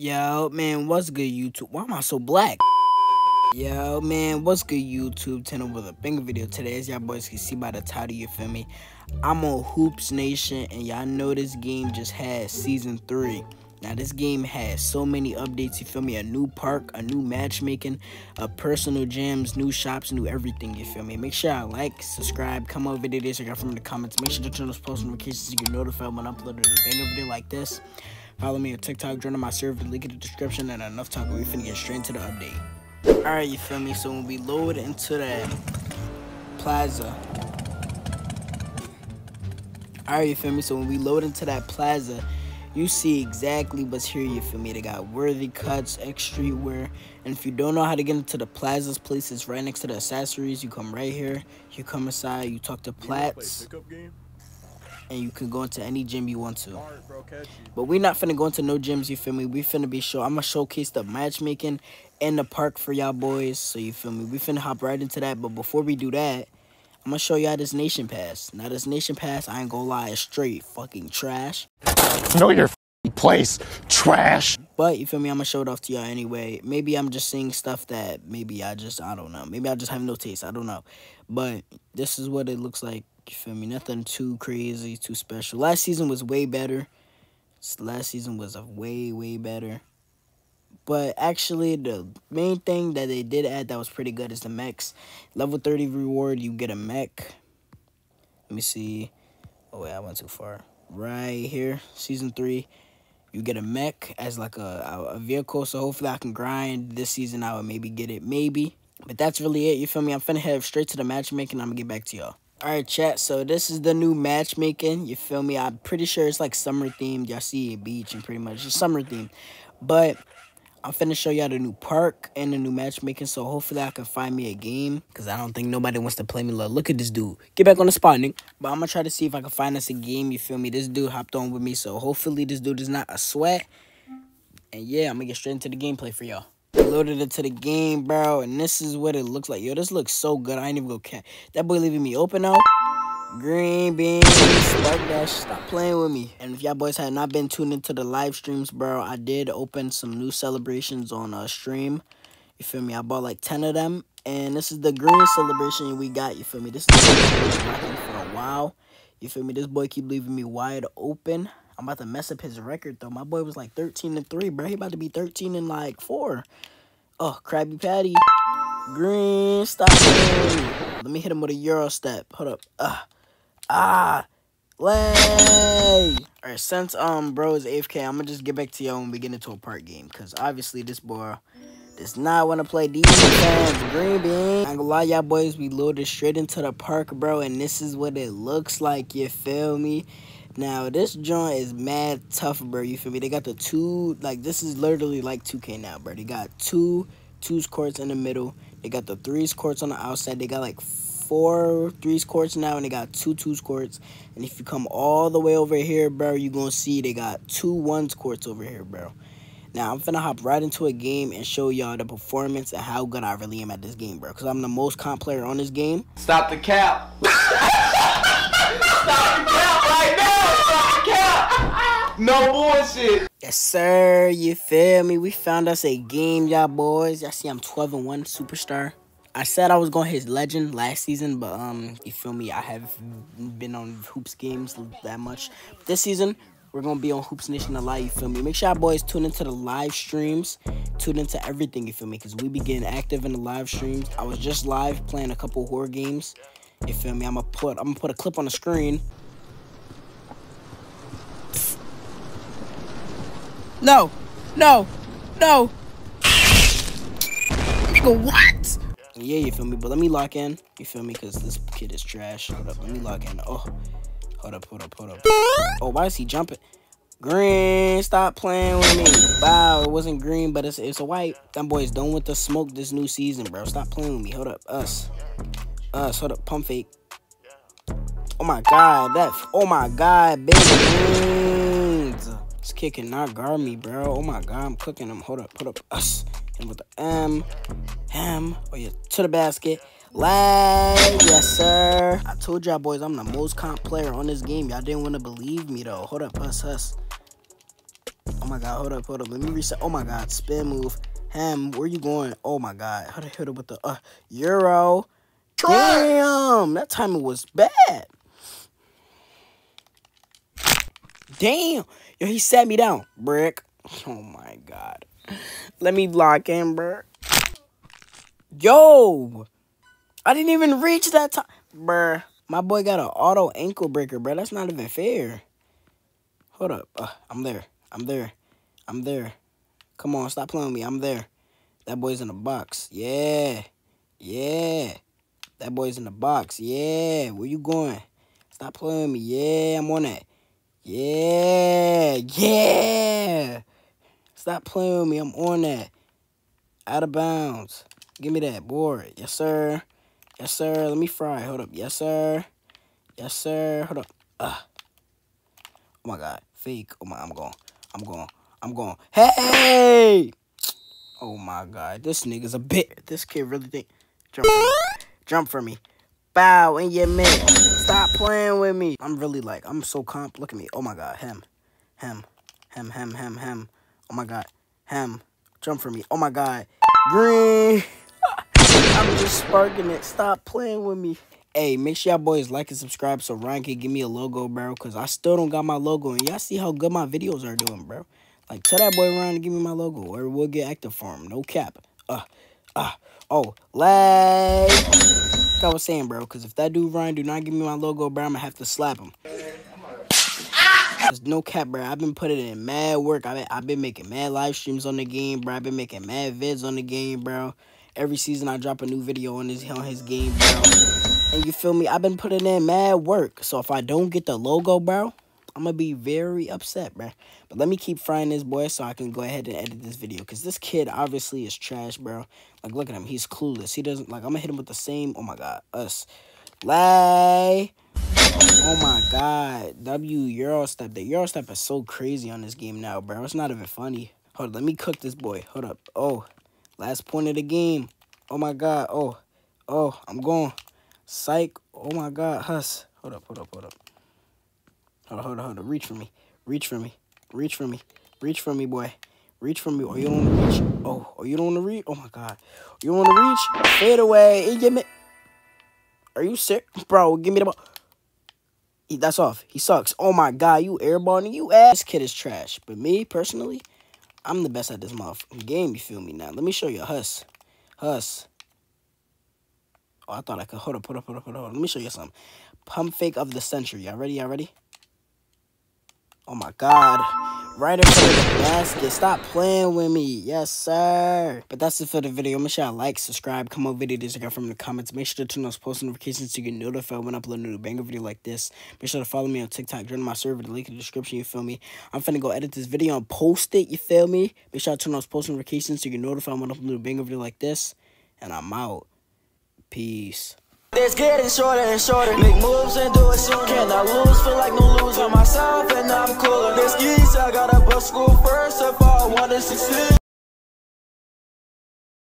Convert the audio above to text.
Yo, man, what's good, YouTube? Why am I so black? Yo, man, what's good, YouTube? 10 over the banger video today. As y'all boys can see by the title, you feel me? I'm on Hoops Nation, and y'all know this game just had Season 3. Now, this game has so many updates, you feel me? A new park, a new matchmaking, a personal gems, new shops, new everything, you feel me? Make sure I like, subscribe, come over video this, I got from the comments. Make sure to turn those post notifications so you get notified when I upload a banger video like this. Follow me on TikTok, join my server, link in the description, and enough talk. We finna get straight into the update. Alright, you feel me? So when we load into that plaza. Alright, you feel me? So when we load into that plaza, you see exactly what's here, you feel me? They got worthy cuts, X streetwear. And if you don't know how to get into the plaza's place, it's right next to the accessories. You come right here, you come inside, you talk to Plats and you can go into any gym you want to. But we're not finna go into no gyms, you feel me? We finna be show. I'm gonna showcase the matchmaking in the park for y'all boys. So you feel me? We finna hop right into that. But before we do that, I'm gonna show y'all this nation pass. Now this nation pass, I ain't gonna lie, is straight fucking trash. Know your place, trash. But you feel me? I'm gonna show it off to y'all anyway. Maybe I'm just seeing stuff that maybe I just I don't know. Maybe I just have no taste. I don't know. But this is what it looks like you feel me? Nothing too crazy, too special. Last season was way better. Last season was a way, way better. But actually, the main thing that they did add that was pretty good is the mechs. Level 30 reward, you get a mech. Let me see. Oh, wait, I went too far. Right here, Season 3, you get a mech as like a, a vehicle. So hopefully I can grind this season. I would maybe get it, maybe. But that's really it, you feel me? I'm finna head straight to the matchmaking. I'm gonna get back to y'all. Alright, chat, so this is the new matchmaking, you feel me? I'm pretty sure it's like summer themed. Y'all see a beach and pretty much it's summer themed. But I'm finna show y'all the new park and the new matchmaking, so hopefully I can find me a game. Because I don't think nobody wants to play me. Look, look at this dude. Get back on the spot, Nick. But I'm gonna try to see if I can find us a game, you feel me? This dude hopped on with me, so hopefully this dude is not a sweat. And yeah, I'm gonna get straight into the gameplay for y'all. Loaded into the game, bro, and this is what it looks like. Yo, this looks so good. I ain't even go cat. That boy leaving me open though. Green beans, spark dash, stop playing with me. And if y'all boys had not been tuned into the live streams, bro, I did open some new celebrations on a stream. You feel me? I bought like 10 of them. And this is the green celebration we got, you feel me? This is for a while. You feel me? This boy keep leaving me wide open. I'm about to mess up his record though. My boy was like 13 and 3, bro. He about to be 13 and like 4. Oh, Krabby Patty. Green, stop Let me hit him with a Euro step. Hold up. Uh, ah. Lay. Alright, since um bro is AFK, I'm gonna just get back to y'all when we get into a part game. Cause obviously this boy does not want to play defense. Green bean. I'm gonna lie, y'all boys, we loaded straight into the park, bro. And this is what it looks like, you feel me? Now, this joint is mad tough, bro. You feel me? They got the two, like, this is literally like 2K now, bro. They got two twos courts in the middle. They got the threes courts on the outside. They got like four threes courts now, and they got two twos courts. And if you come all the way over here, bro, you're going to see they got two ones courts over here, bro. Now, I'm finna hop right into a game and show y'all the performance and how good I really am at this game, bro. Because I'm the most comp player on this game. Stop the cap. Stop the cap right now. Stop the cap. No bullshit. Yes, sir. You feel me? We found us a game, y'all boys. Y'all see I'm 12 and 1 superstar. I said I was going to hit legend last season, but um, you feel me? I have been on hoops games that much. This season, we're gonna be on Hoops Nation Alive, you feel me? Make sure y'all boys tune into the live streams, tune into everything, you feel me? Because we be getting active in the live streams. I was just live playing a couple horror games. You feel me? I'm gonna put I'm gonna put a clip on the screen. No, no, no. Nigga, what? Yeah, you feel me? But let me lock in. You feel me? Because this kid is trash. Hold up, let me lock in. Oh, hold up, hold up, hold up. Oh, why is he jumping? Green, stop playing with me. Wow, it wasn't green, but it's it's a white. Them boys don't want to smoke this new season, bro. Stop playing with me. Hold up, us. Uh, hold up, pump fake. Oh my god, that. Oh my god, big wings. This kid cannot guard me, bro. Oh my god, I'm cooking him. Hold up, put up us. With the M, M. Oh yeah, to the basket. Lag, yes sir. I told y'all boys I'm the most comp player on this game. Y'all didn't want to believe me though. Hold up, us, us. Oh my god, hold up, hold up. Let me reset. Oh my god, spin move. Ham, where you going? Oh my god. How to hit it with the uh Euro. Damn, that timing was bad. Damn. Yo, he sat me down. Brick. Oh my god. Let me lock in, bro. Yo. I didn't even reach that time. Bruh. My boy got an auto ankle breaker, bro. That's not even fair. Hold up. Uh, I'm there. I'm there. I'm there. Come on, stop playing me. I'm there. That boy's in the box. Yeah. Yeah. That boy's in the box. Yeah. Where you going? Stop playing me. Yeah, I'm on that. Yeah. Yeah. Stop playing with me. I'm on that. Out of bounds. Give me that board. Yes, sir. Yes, sir. Let me fry. Hold up. Yes, sir. Yes, sir. Hold up. Ugh. Oh, my God. Fake. Oh, my. I'm going. I'm going. I'm going. Hey! Oh, my God. This nigga's a bit. This kid really think. Jump for me. Jump for me. Bow in your mid. Stop playing with me. I'm really like, I'm so comp. Look at me. Oh, my God. Him. Him. Him, him, him, him. Oh, my God. Ham, Jump for me. Oh, my God. Green. I'm just sparking it. Stop playing with me. Hey, make sure y'all boys like and subscribe so Ryan can give me a logo, bro. Because I still don't got my logo. And y'all see how good my videos are doing, bro. Like, tell that boy Ryan to give me my logo. Or we'll get active for him. No cap. Uh, uh, oh. Like I was saying, bro. Because if that dude Ryan do not give me my logo, bro, I'm going to have to slap him. There's no cap, bro. I've been putting in mad work. I've been, I've been making mad live streams on the game, bro. I've been making mad vids on the game, bro. Every season I drop a new video on his on his game, bro. And you feel me? I've been putting in mad work. So if I don't get the logo, bro, I'm gonna be very upset, bro. But let me keep frying this boy so I can go ahead and edit this video. Cause this kid obviously is trash, bro. Like look at him. He's clueless. He doesn't like I'm gonna hit him with the same oh my god. Us. Lay. Oh my god. W Euro step. The Euro step is so crazy on this game now, bro. It's not even funny. Hold on, let me cook this boy. Hold up. Oh. Last point of the game. Oh my god. Oh. Oh, I'm going. Psych. Oh my god. Huss. Hold up, hold up, hold up. Hold on, hold on, hold on. Reach for me. Reach for me. Reach for me. Reach for me, boy. Reach for me. Or you don't want to reach. Oh, or you don't want to reach. Oh my god. You don't want to reach. Fade away. Give me. Are you sick? Bro, give me the ball. That's off. He sucks. Oh my god, you airballing you ass. This kid is trash. But me, personally, I'm the best at this motherfucking game, you feel me now? Let me show you Huss. Huss. Oh, I thought I could. Hold up, hold up, hold up, hold up. Let me show you something. Pump fake of the century. Y'all ready? Y'all ready? Oh my god. Right in front of the basket. Stop playing with me. Yes, sir. But that's it for the video. Make sure y'all like, subscribe, come on video this I got from the comments. Make sure to turn those post notifications to get notified when I upload a new banger video like this. Make sure to follow me on TikTok. Join my server. The link in the description, you feel me? I'm finna go edit this video and post it, you feel me? Make sure to turn those post notifications to get notified when I upload a new banger video like this. And I'm out. Peace. It's getting shorter and shorter. Make moves and do it soon. Can I lose? Feel like no loser myself, and I'm cooler. This geese, I gotta bust school first if I wanna succeed.